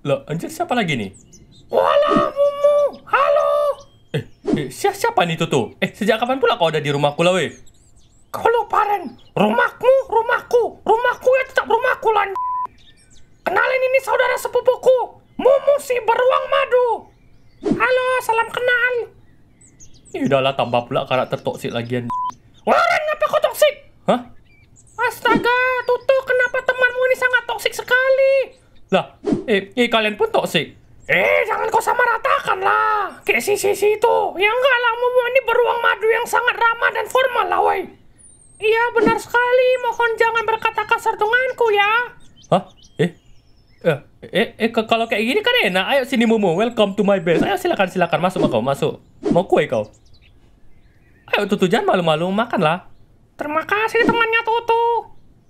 Lah, anjir siapa lagi nih? Walah, Mumu. Halo. Eh, eh siapa, siapa nih Tutu? Eh, sejak kapan pula kau ada di rumahku lah, weh? Kau lupa, Ren. Rumahmu, rumahku. Rumahku ya tetap rumahku, lan. Kenalin ini saudara sepupuku. Mumu si beruang madu. Halo, salam kenal. Eh, udahlah tambah pula karakter toksik lagian. Wah, eh, eh kalian pun toksik. Eh, jangan kau sama ratakan lah. Kayak si si si itu. Ya enggak lah, Mumu ini beruang madu yang sangat ramah dan formal lah, woi. Iya, benar sekali. Mohon jangan berkata kasar denganku ya. Hah? Eh? Eh, eh, eh kalau kayak gini kan enak. Ayo sini Momo, welcome to my base. Ayo silakan silakan masuk kau, masuk. Mau kue kau? Ayo Tutu jangan malu-malu, makanlah. Terima kasih temannya Tutu.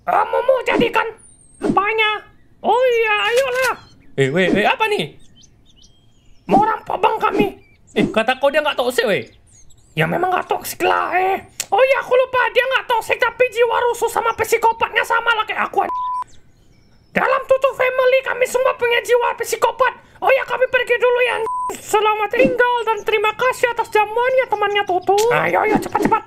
Ah, Mumu jadikan apanya? Oh iya. Eh, weh, eh apa nih? Mau rampok bang kami. Eh, kata kau dia nggak toksik, weh. Ya memang gak toksik lah eh. Oh iya aku lupa dia gak toksik tapi jiwa rusuh sama psikopatnya sama lah kayak aku. Dalam Tutu Family kami semua punya jiwa psikopat. Oh ya kami pergi dulu ya. Selamat tinggal dan terima kasih atas jamuannya temannya Tutu. Ayo ayo cepat cepat.